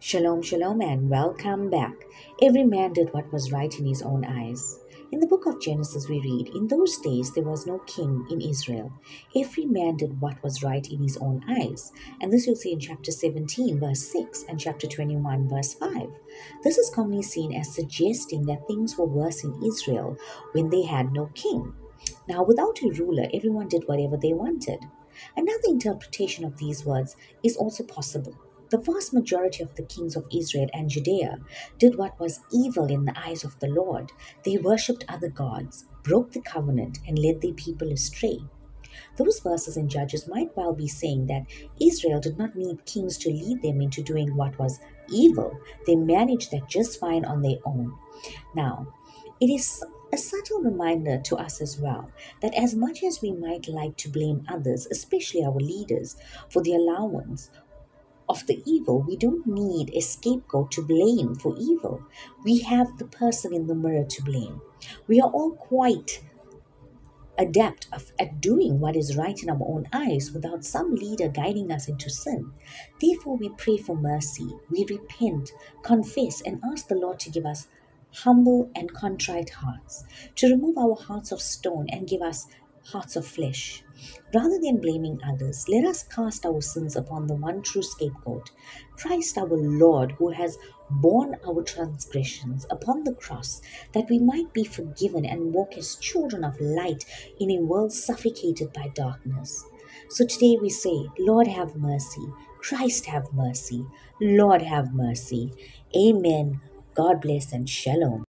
Shalom, shalom, and welcome back. Every man did what was right in his own eyes. In the book of Genesis, we read, In those days there was no king in Israel. Every man did what was right in his own eyes. And this you'll see in chapter 17, verse 6, and chapter 21, verse 5. This is commonly seen as suggesting that things were worse in Israel when they had no king. Now, without a ruler, everyone did whatever they wanted. Another interpretation of these words is also possible. The vast majority of the kings of Israel and Judea did what was evil in the eyes of the Lord. They worshipped other gods, broke the covenant, and led their people astray. Those verses in Judges might well be saying that Israel did not need kings to lead them into doing what was evil. They managed that just fine on their own. Now, it is a subtle reminder to us as well that as much as we might like to blame others, especially our leaders, for the allowance of the evil, we don't need a scapegoat to blame for evil. We have the person in the mirror to blame. We are all quite adept of, at doing what is right in our own eyes without some leader guiding us into sin. Therefore, we pray for mercy. We repent, confess, and ask the Lord to give us humble and contrite hearts, to remove our hearts of stone and give us hearts of flesh. Rather than blaming others, let us cast our sins upon the one true scapegoat, Christ our Lord, who has borne our transgressions upon the cross, that we might be forgiven and walk as children of light in a world suffocated by darkness. So today we say, Lord, have mercy. Christ, have mercy. Lord, have mercy. Amen. God bless and shalom.